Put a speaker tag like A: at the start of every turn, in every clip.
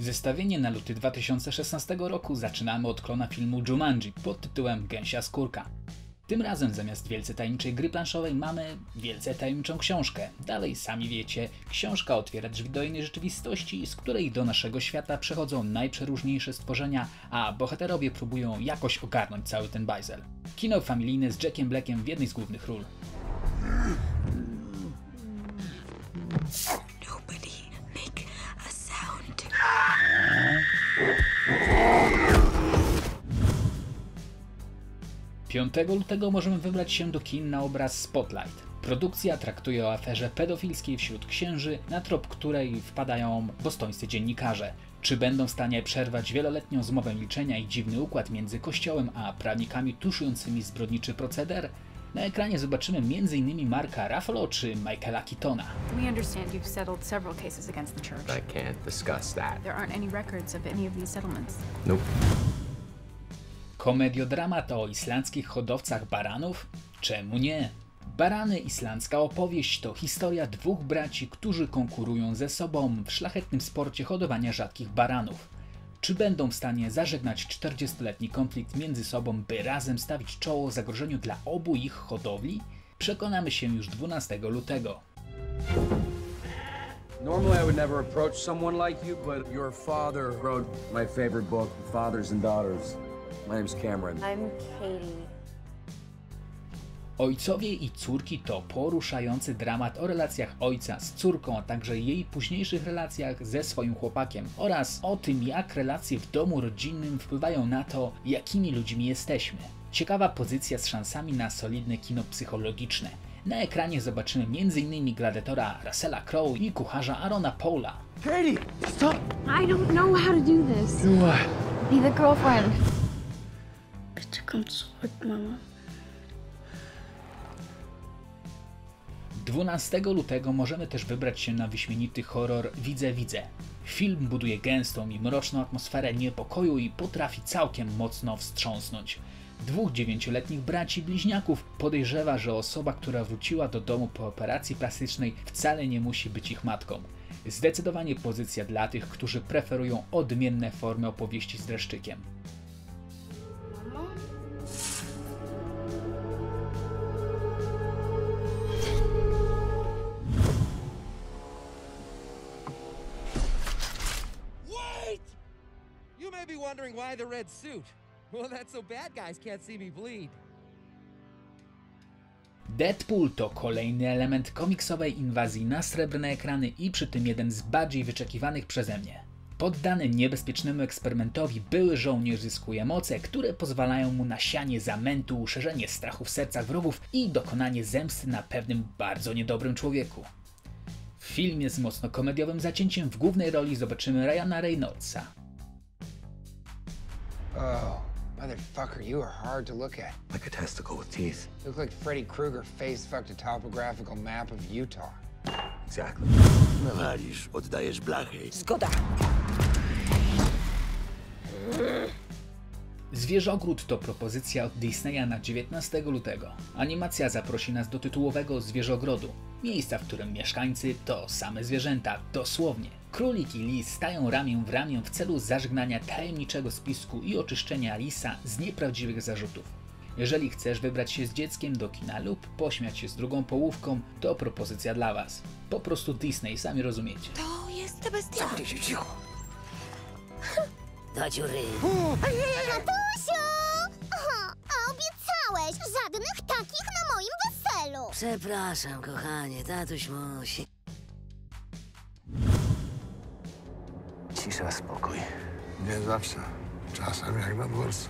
A: Zestawienie na luty 2016 roku zaczynamy od klona filmu Jumanji pod tytułem Gęsia Skórka. Tym razem zamiast wielce tajemniczej gry planszowej mamy wielce tajemniczą książkę. Dalej sami wiecie, książka otwiera drzwi do innej rzeczywistości, z której do naszego świata przechodzą najprzeróżniejsze stworzenia, a bohaterowie próbują jakoś ogarnąć cały ten bajzel. Kino familijne z Jackiem Blackiem w jednej z głównych ról. 5 lutego możemy wybrać się do kin na obraz Spotlight. Produkcja traktuje o aferze pedofilskiej wśród księży, na trop której wpadają bostońscy dziennikarze. Czy będą w stanie przerwać wieloletnią zmowę milczenia i dziwny układ między Kościołem a prawnikami tuszującymi zbrodniczy proceder? Na ekranie zobaczymy m.in. Marka Ruffalo czy Michaela Keatona.
B: We understand you've settled several cases against the church.
C: I can't discuss that.
B: There aren't any records of any of these settlements.
C: Nope.
A: Komediodramat o islandzkich hodowcach baranów? Czemu nie? Barany Islandzka opowieść to historia dwóch braci, którzy konkurują ze sobą w szlachetnym sporcie hodowania rzadkich baranów. Czy będą w stanie zażegnać 40-letni konflikt między sobą, by razem stawić czoło zagrożeniu dla obu ich hodowli? Przekonamy się już 12 lutego.
D: Normally, I would never approach someone like you, but your father wrote my favorite book, Fathers and Daughters. My name's Cameron.
E: I'm Katie.
A: Ojcowie i córki to poruszający dramat o relacjach ojca z córką, a także jej późniejszych relacjach ze swoim chłopakiem oraz o tym, jak relacje w domu rodzinnym wpływają na to, jakimi ludźmi jesteśmy. Ciekawa pozycja z szansami na solidne kino psychologiczne. Na ekranie zobaczymy m.in. gladiatora Russella Crowe i kucharza Arona Paula.
D: Katie, stop!
F: I don't know how to do this.
D: What?
F: Be the girlfriend. To work, Mama.
A: 12 lutego możemy też wybrać się na wyśmienity horror Widzę Widzę. Film buduje gęstą i mroczną atmosferę niepokoju i potrafi całkiem mocno wstrząsnąć. Dwóch dziewięcioletnich braci bliźniaków podejrzewa, że osoba, która wróciła do domu po operacji plastycznej wcale nie musi być ich matką. Zdecydowanie pozycja dla tych, którzy preferują odmienne formy opowieści z dreszczykiem.
G: Wondering why the red suit. Well, that's so bad guys can't see me bleed.
A: Deadpool to kolejny element komiksowej inwazji na srebrne ekrany i przy tym jeden z bardziej wyczekiwanych przeze mnie. Poddany niebezpiecznemu eksperymentowi były żołnierz zyskuje moce, które pozwalają mu na sianie zamętu, szerzenie strachu w sercach wrogów i dokonanie zemsty na pewnym bardzo niedobrym człowieku. W filmie z mocno komediowym zacięciem w głównej roli zobaczymy Ryana Reynoldsa.
H: Oh, motherfucker, you are hard to look at.
C: Like a testicle with teeth.
H: You look like Freddy Krueger face fucked a topographical map of Utah.
C: Exactly.
I: Nawalisz, oddajesz blachy.
E: Zgoda.
A: Zwierzogród to propozycja od Disneya na 19 lutego. Animacja zaprosi nas do tytułowego Zwierzogrodu, miejsca, w którym mieszkańcy to same zwierzęta, dosłownie. Królik i lis stają ramię w ramię w celu zażegnania tajemniczego spisku i oczyszczenia lisa z nieprawdziwych zarzutów. Jeżeli chcesz wybrać się z dzieckiem do kina lub pośmiać się z drugą połówką, to propozycja dla Was. Po prostu Disney, sami rozumiecie.
J: To jest Sebastian.
I: Do dziury.
K: Tatusiu! A obiecałeś żadnych takich na moim weselu.
I: Przepraszam, kochanie, tatuś musi.
C: Cisza, spokój.
L: Nie zawsze. Czasem jak na dworcu.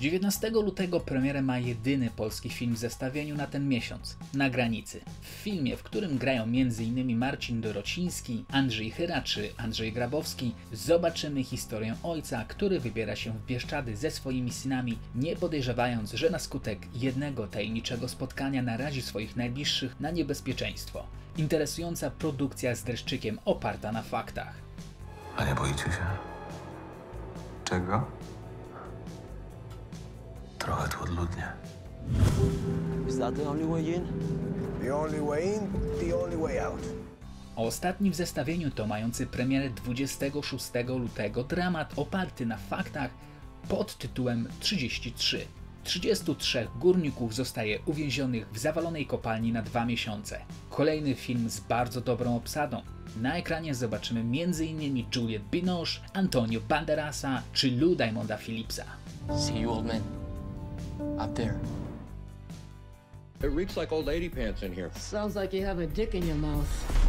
A: 19 lutego premierę ma jedyny polski film w zestawieniu na ten miesiąc Na granicy. W filmie, w którym grają m.in. Marcin Dorociński, Andrzej Chyra czy Andrzej Grabowski, zobaczymy historię ojca, który wybiera się w Bieszczady ze swoimi synami, nie podejrzewając, że na skutek jednego tajemniczego spotkania narazi swoich najbliższych na niebezpieczeństwo. Interesująca produkcja z dreszczykiem oparta na faktach.
C: A nie boicie się? Czego? Trochę tu odludnie.
I: Is that the only way in?
L: The only way in, the only way out.
A: A ostatni w zestawieniu to mający premierę 26 lutego dramat oparty na faktach pod tytułem 33. 33 górników zostaje uwięzionych w zawalonej kopalni na dwa miesiące. Kolejny film z bardzo dobrą obsadą. Na ekranie zobaczymy m.in. Juliette Binoche, Antonio Banderasa czy Lou Diamonda Phillipsa.
E: See you old men. Up there.
M: It reeks like old lady pants in here.
N: Sounds like you have a dick in your mouth.